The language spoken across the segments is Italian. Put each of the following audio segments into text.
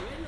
Eh,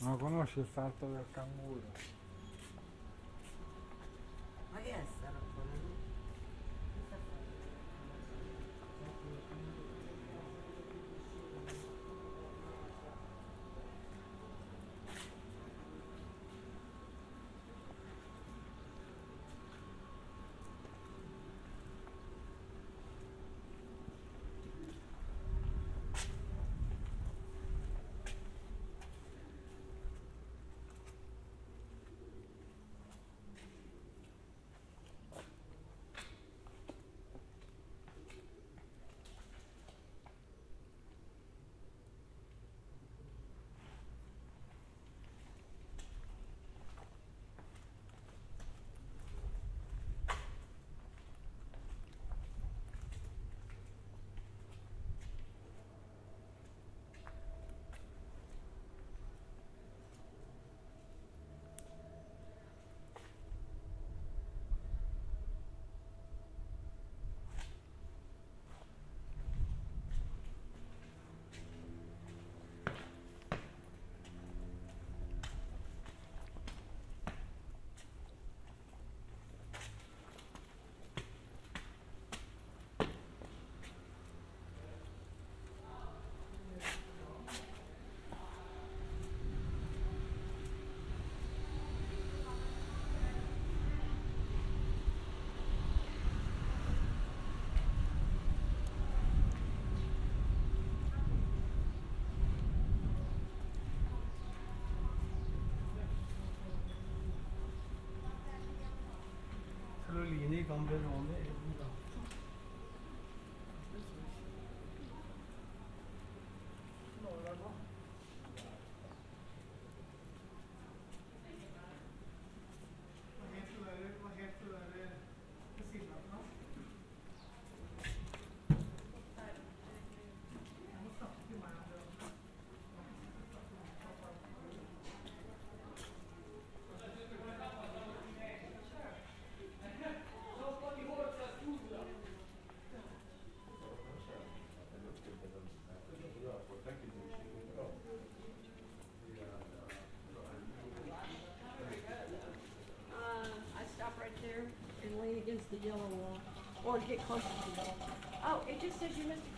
Non conosce il fatto del canguro. yeni kamber oldu. yellow wall or get closer to the yellow. Oh, it just says you missed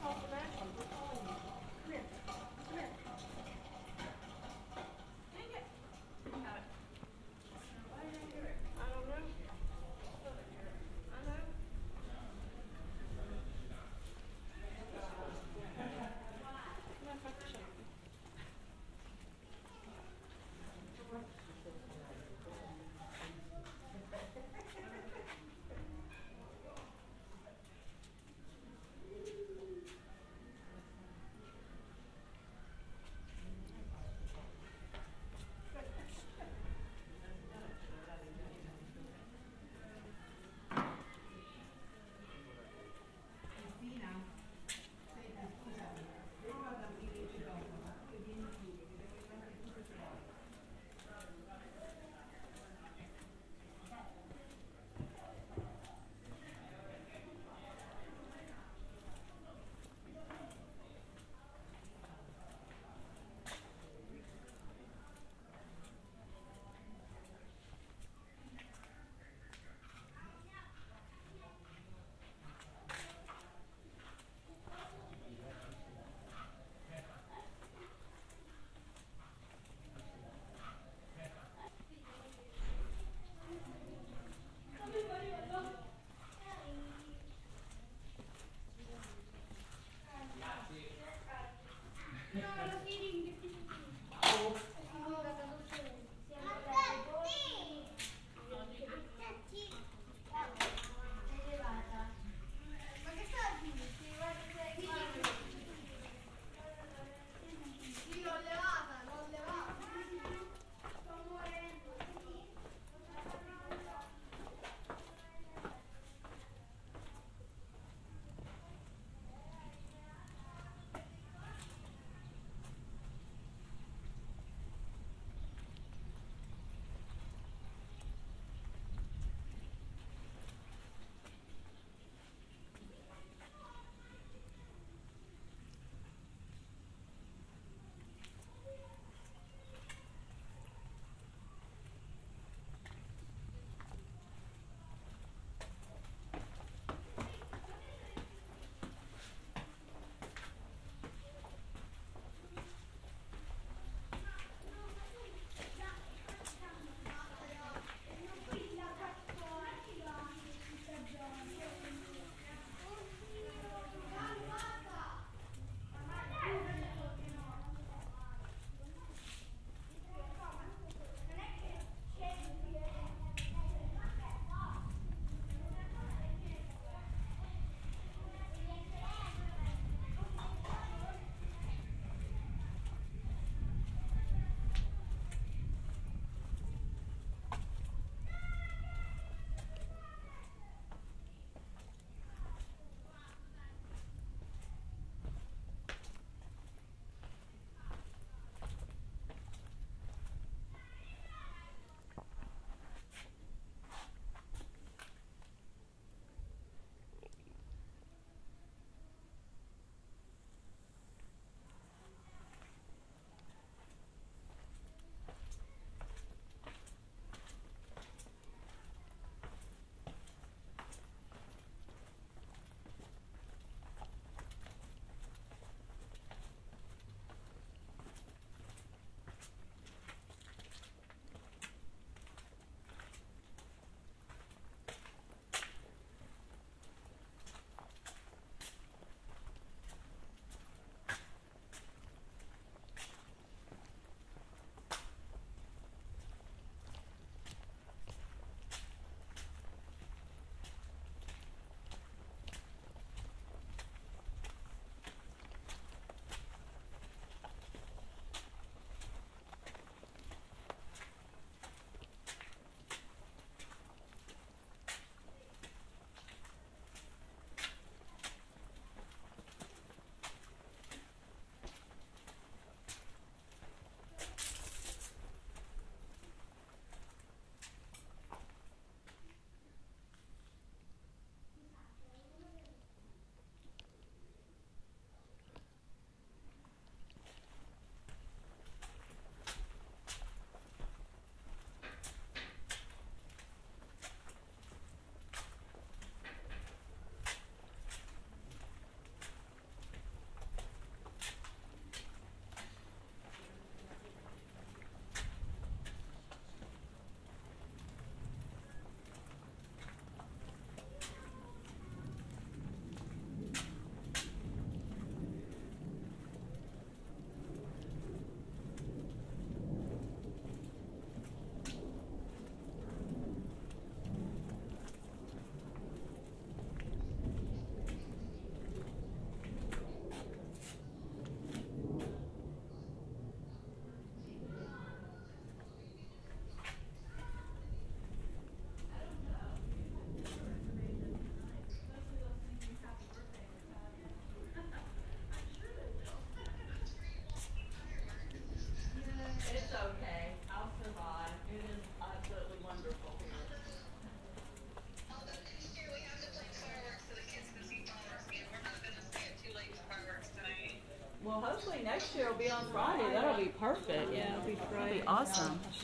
Next year will be on Friday. That'll be perfect. Yeah, it'll be That'll Friday. be awesome. So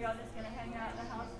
y'all just gonna hang out in the house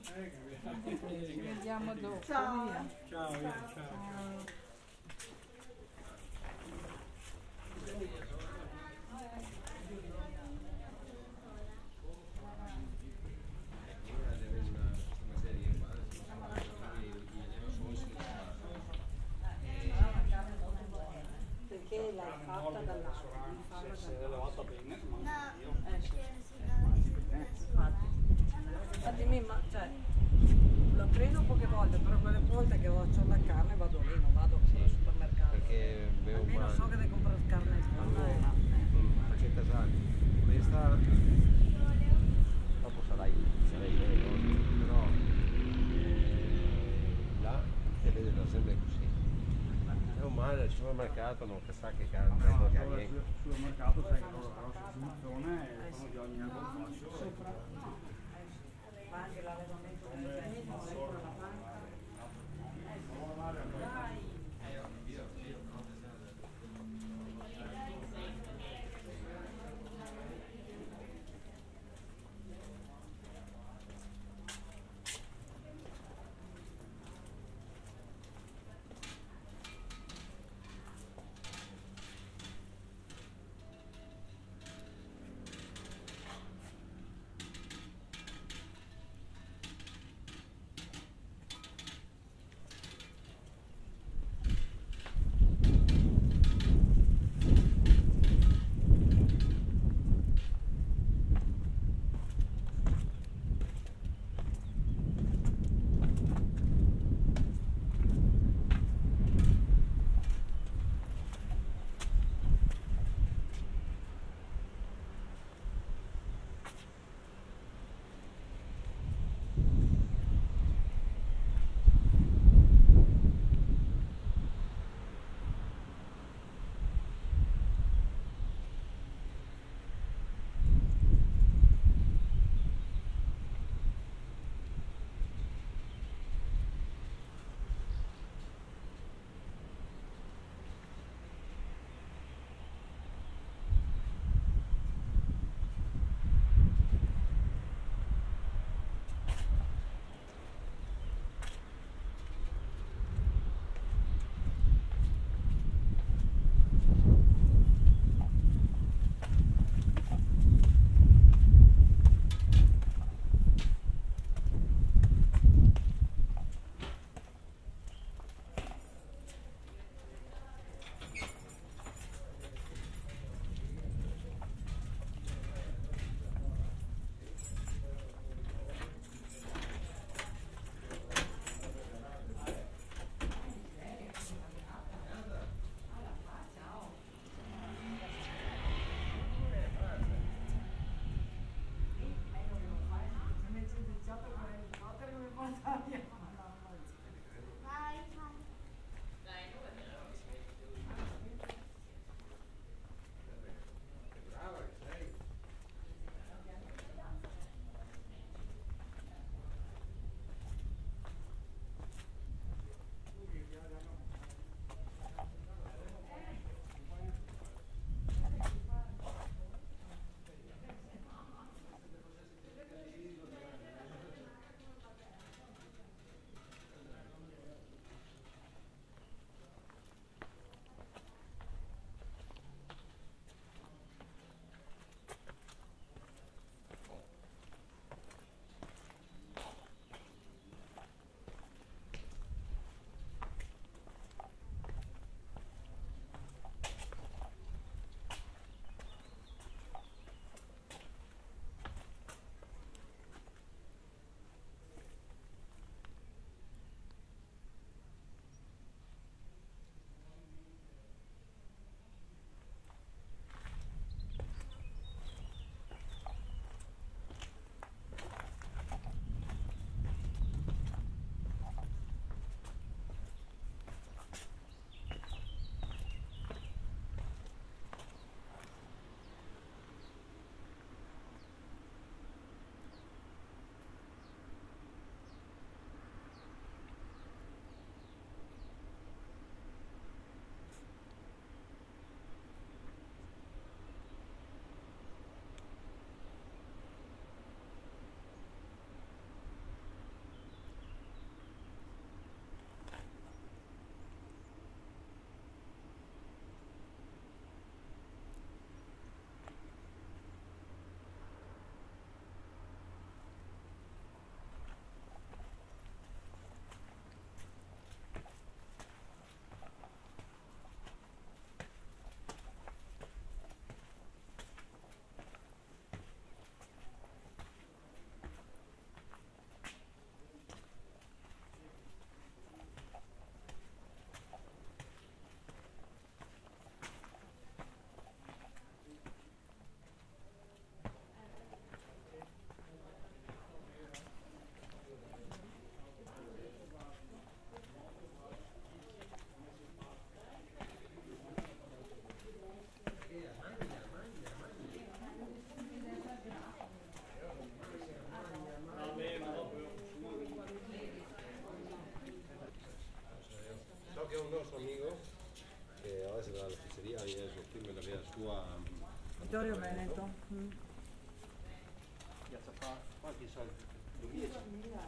Ci vediamo dopo. Ciao. via. Ciao, ciao, ciao. Ciao. Perché l'hai fatta farla Se l'è lavata bene, ma io. Infatti, mi ma, cioè, la prendo poche volte, però quelle volte che ho c'ho la carne vado lì, non vado al supermercato. perché bevo Almeno male. so che devo comprare carne buona e Mm, perché. Questa dopo sarai, sarai vero, però eh, là te vedono sempre così. È un male al supermercato non si sa che carne No, no, che allora niente. sul supermercato sai che loro la grossa produzione e sono di ogni altro Amen. che un nostro amico, che adesso va alla pizzeria, viene film la mia sua... Vittorio Veneto. Fa 2000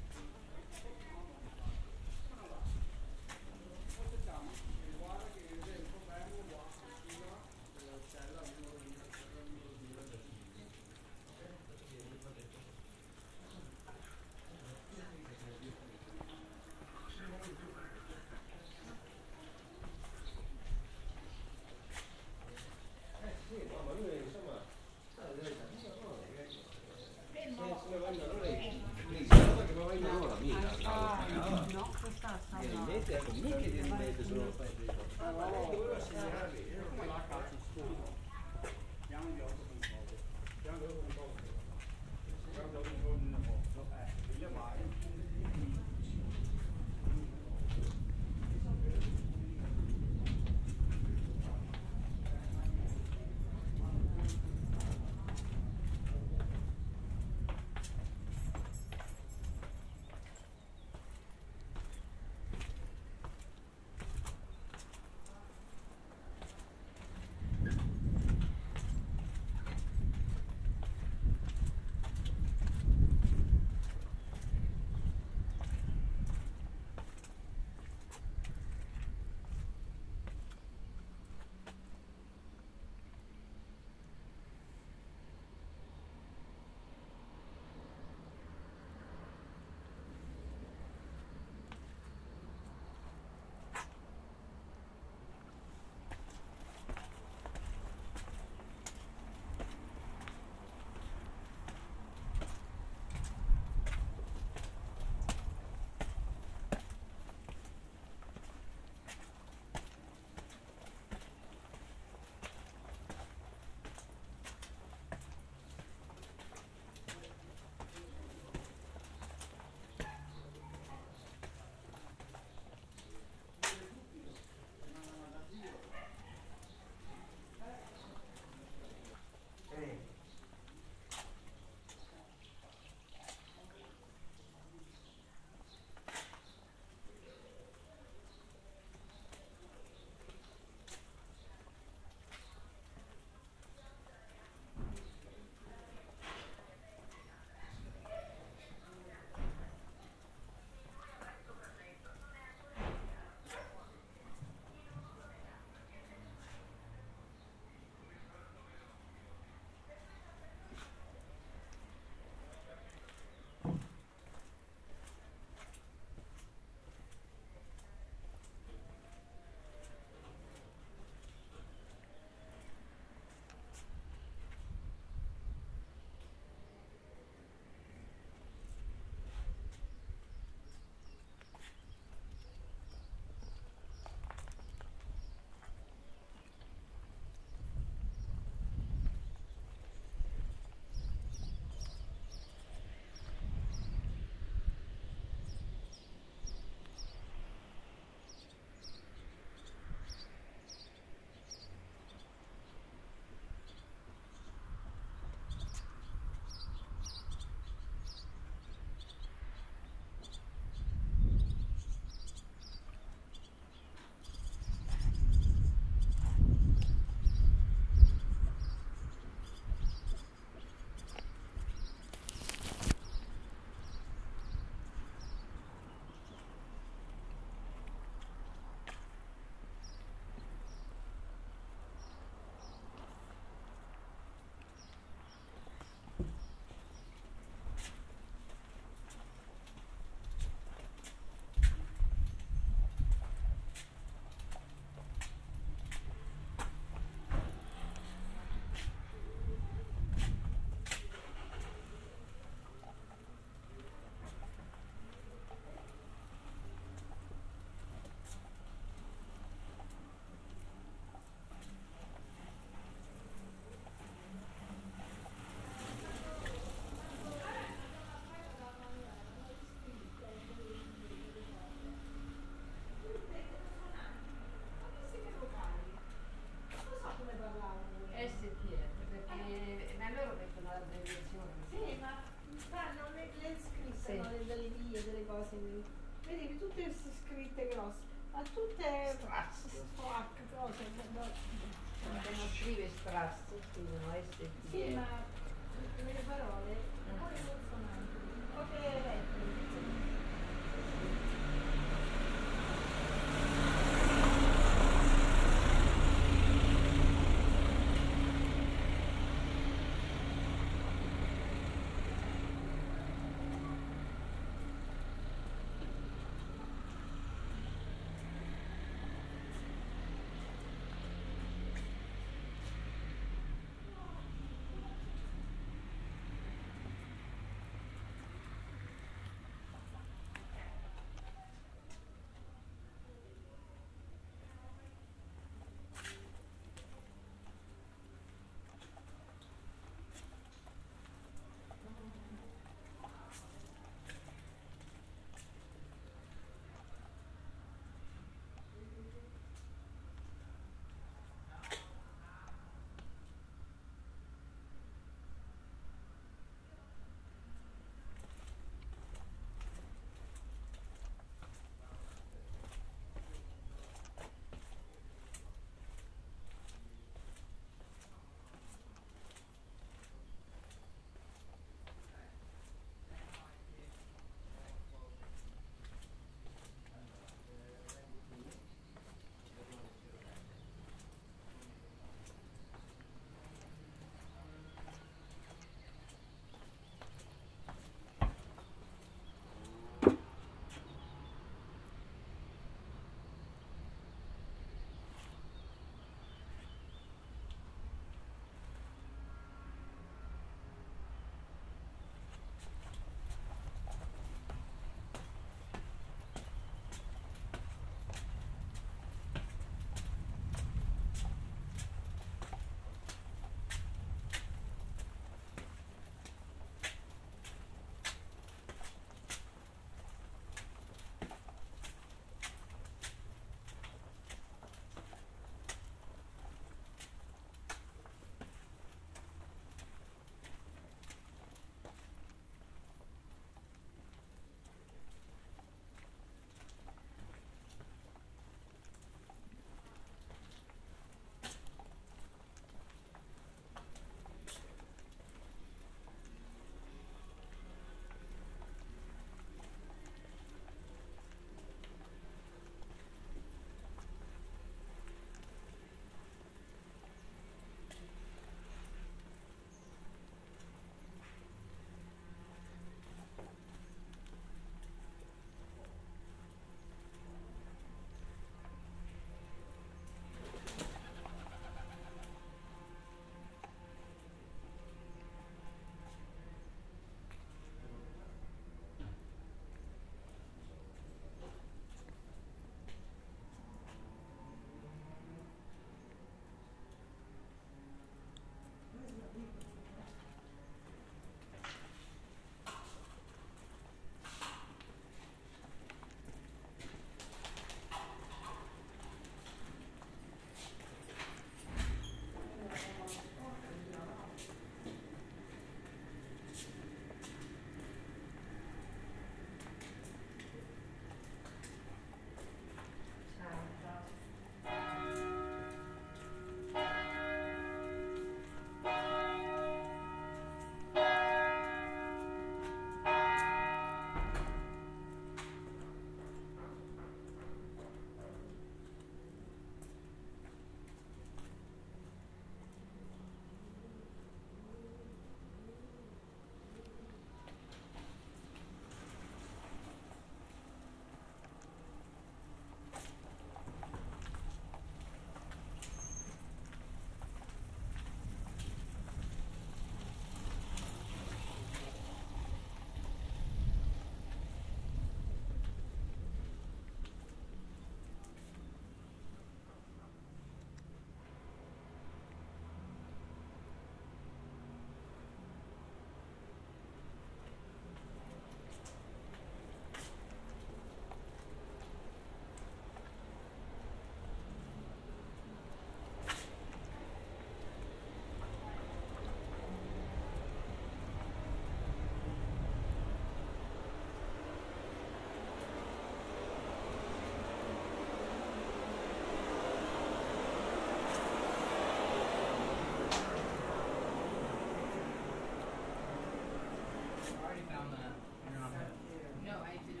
No, I didn't.